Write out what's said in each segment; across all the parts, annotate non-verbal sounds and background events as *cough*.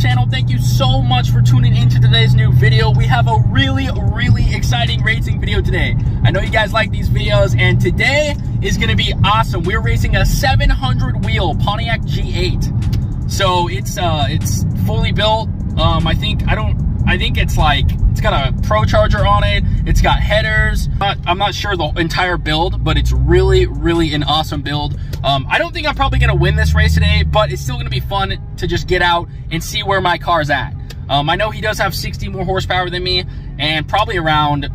channel. Thank you so much for tuning into today's new video. We have a really, really exciting racing video today. I know you guys like these videos, and today is gonna be awesome. We're racing a 700 wheel Pontiac G8. So it's uh, it's fully built. Um, I think, I don't, I think it's like, it's got a ProCharger on it. It's got headers. I'm not sure the entire build, but it's really, really an awesome build. Um, I don't think I'm probably to win this race today, but it's still to be fun to just get out and see where my car's at. Um, I know he does have 60 more horsepower than me and probably around,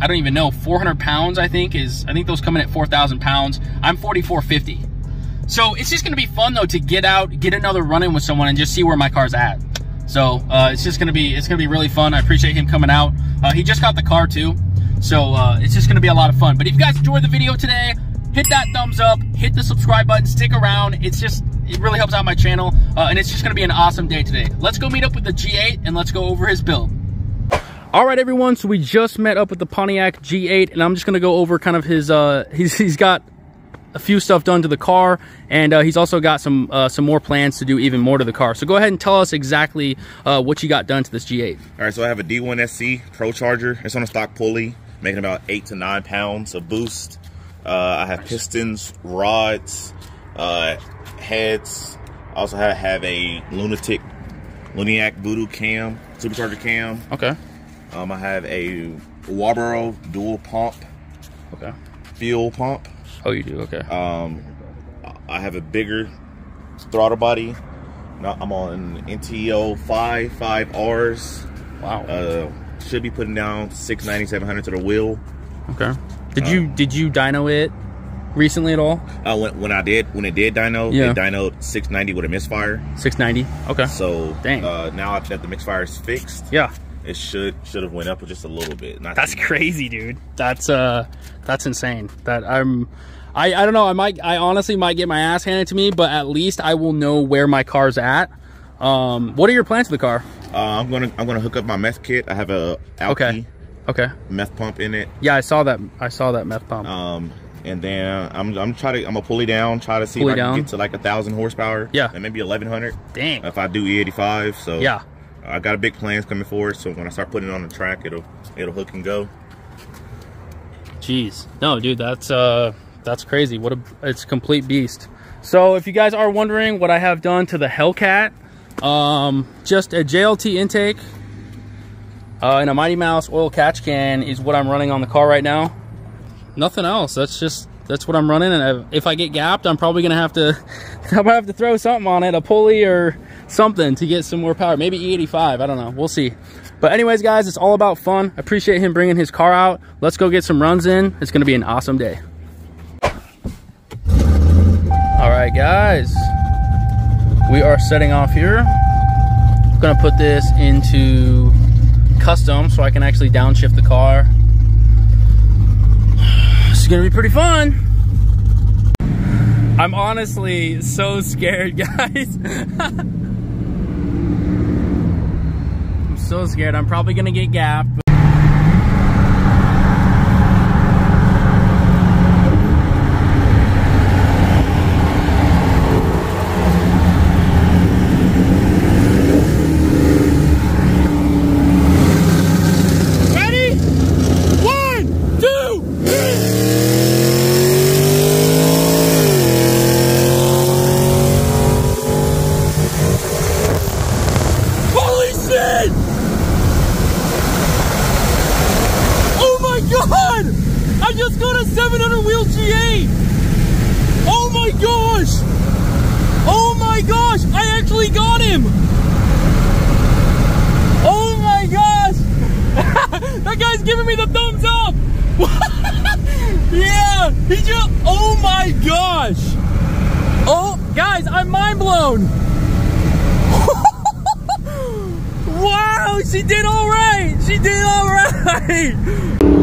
I don't even know, 400 pounds, I think is, I think those come in at 4,000 pounds. I'm 4450. So it's just to be fun though to get out, get another run in with someone and just see where my car's at. So uh, it's just gonna be it's gonna be really fun. I appreciate him coming out. Uh, he just got the car too, so uh, it's just gonna be a lot of fun. But if you guys enjoyed the video today, hit that thumbs up, hit the subscribe button, stick around. It's just it really helps out my channel, uh, and it's just gonna be an awesome day today. Let's go meet up with the G8 and let's go over his build. All right, everyone. So we just met up with the Pontiac G8, and I'm just gonna go over kind of his. Uh, *laughs* he's he's got a few stuff done to the car and uh, he's also got some uh, some more plans to do even more to the car. So go ahead and tell us exactly uh, what you got done to this G8 all right so I have a D1 SC ProCharger. It's on a stock pulley making about eight to nine pounds of boost. Uh, I have pistons rods uh, heads. I also have, have a lunatic Lunati Voodoo cam supercharger cam. Okay. Um, I have a Walbro dual pump. Okay. Fuel pump Oh, you do? Okay. Um, I have a bigger throttle body. Now I'm on Nitto 5, 5Rs. Wow. Uh, should be putting down 690, 700 to the wheel. Okay. Did you um, did you dyno it recently at all? Uh, when, when I did, when it did dyno, yeah. it dynoed 690 with a misfire. 690. Okay. So Dang. Uh, now that the misfire is fixed, yeah, it should should have went up just a little bit. that's crazy, dude. That's uh, that's insane. That I'm, I I don't know. I might, I honestly might get my ass handed to me, but at least I will know where my car's at. Um, what are your plans for the car? Uh, I'm gonna I'm gonna hook up my meth kit. I have a Alky okay. Okay. Meth pump in it. Yeah, I saw that. I saw that meth pump. Um, and then I'm I'm trying to I'm gonna pull it down, try to see pulley if I down. can get to like a thousand horsepower. Yeah. And maybe 1100. Dang. If I do E85, so yeah. I got a big plans coming forward, so when I start putting it on the track, it'll it'll hook and go. Jeez, no, dude, that's uh, that's crazy. What a, it's a complete beast. So if you guys are wondering what I have done to the Hellcat, um, just a JLT intake uh, and a Mighty Mouse oil catch can is what I'm running on the car right now. Nothing else. That's just that's what I'm running. And if I get gapped, I'm probably gonna have to *laughs* I'm gonna have to throw something on it, a pulley or something to get some more power. Maybe E85, I don't know, we'll see. But anyways, guys, it's all about fun. I appreciate him bringing his car out. Let's go get some runs in. It's gonna be an awesome day. All right, guys, we are setting off here. I'm gonna put this into custom so I can actually downshift the car. *sighs* This is gonna be pretty fun. I'm honestly so scared, *laughs* guys. So scared. I'm probably gonna get gapped. giving me the thumbs up. yeah, he just, oh my gosh. Oh, guys, I'm mind blown. *laughs* wow, she did all right. She did all right. *laughs*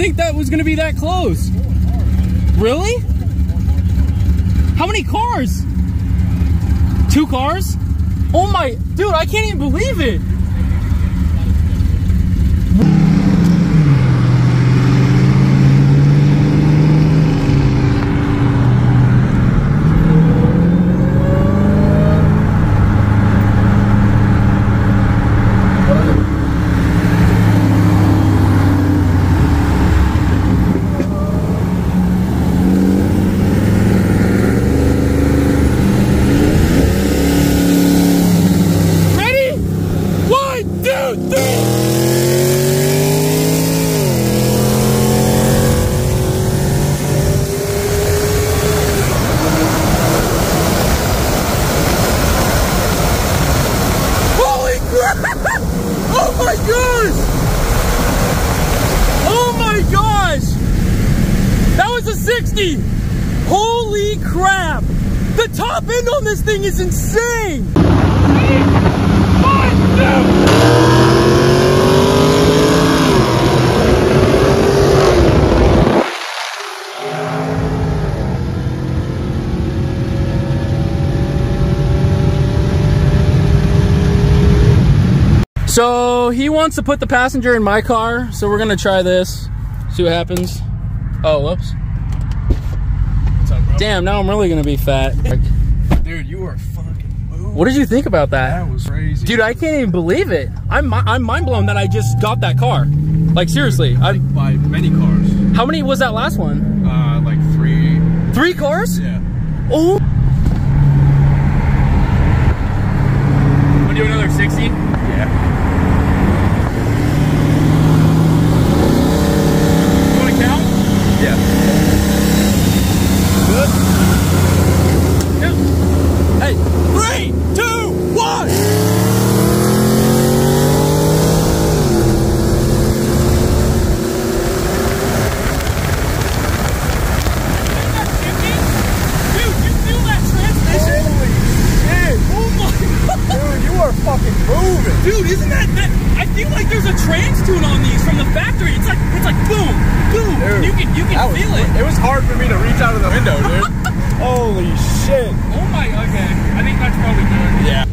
think that was gonna be that close. Really? How many cars? Two cars? Oh my, dude, I can't even believe it. 50! Holy crap! The top end on this thing is insane! So he wants to put the passenger in my car, so we're gonna try this, see what happens. Oh, whoops. What's up, bro? Damn, now I'm really gonna be fat. Dude, you are fucking moving. What did you think about that? That was crazy. Dude, I can't even believe it. I'm I'm mind blown that I just got that car. Like seriously, I, like by many cars. how many was that last one? Uh, like three. Three cars? Yeah. Oh. Wanna do another 60? Yeah. You want to count? Yeah. Hey, three, two, one. Dude, you feel that transmission? Shit. Oh my Dude, you are fucking moving. Dude, isn't that, that I feel like there's a trans tune on these from the factory. It's like it's like boom, boom. Dude, you can you can that was, feel it. It was hard for me to reach out of the window, dude. *laughs* Holy shit. Oh my okay. I think that's probably good. Yeah.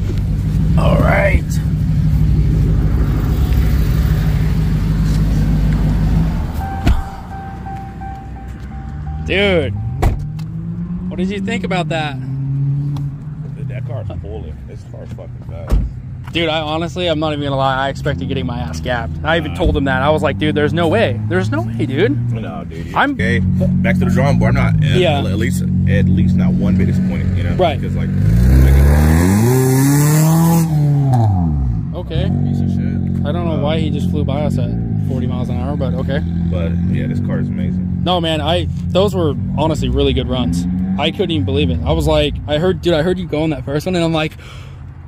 All right. Dude, what did you think about that? Dude, that car's pulling. This car's fucking fast. Dude, I honestly, I'm not even gonna lie. I expected getting my ass gapped. I even told him that. I was like, dude, there's no way. There's no way, dude. No, dude. I'm- okay. Back to the drawing board. I'm not. At, Yeah. At least, at least not one bit disappointed. You know. Right. Because like, Okay. Piece of shit. I don't know uh, why he just flew by us at 40 miles an hour, but okay. but yeah, this car is amazing. No, man, I those were honestly really good runs. I couldn't even believe it. I was like, I heard, dude, I heard you go on that first one, and I'm like,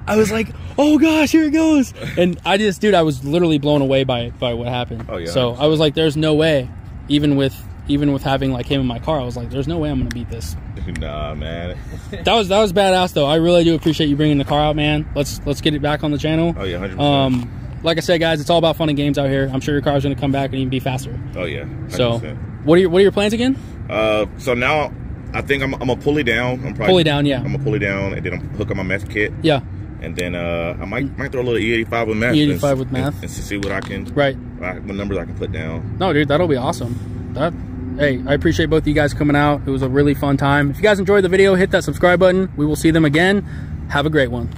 I was like, oh gosh, here it goes. And I just, dude, I was literally blown away by by what happened. Oh, yeah, So I was like, there's no way, even with even with having like him in my car, I was like, there's no way I'm gonna beat this. *laughs* nah, man. *laughs* That was that was badass though. I really do appreciate you bringing the car out, man. Let's let's get it back on the channel. Oh yeah, hundred percent. Um, like I said, guys, it's all about fun and games out here. I'm sure your car's gonna come back and even be faster. Oh yeah. 100%. So, what are your what are your plans again? Uh, so now I think I'm, I'm gonna pull it down. I'm probably Pull it down, yeah. I'm gonna pull it down and then I'm hook up my meth kit Yeah, and then uh I might might throw a little E85 with math. E85 and- with math. and, and see what I can right. what numbers I can put down. No, dude, that'll be awesome. That hey, I appreciate both of you guys coming out. It was a really fun time. If you guys enjoyed the video, hit that subscribe button. We will see them again. Have a great one.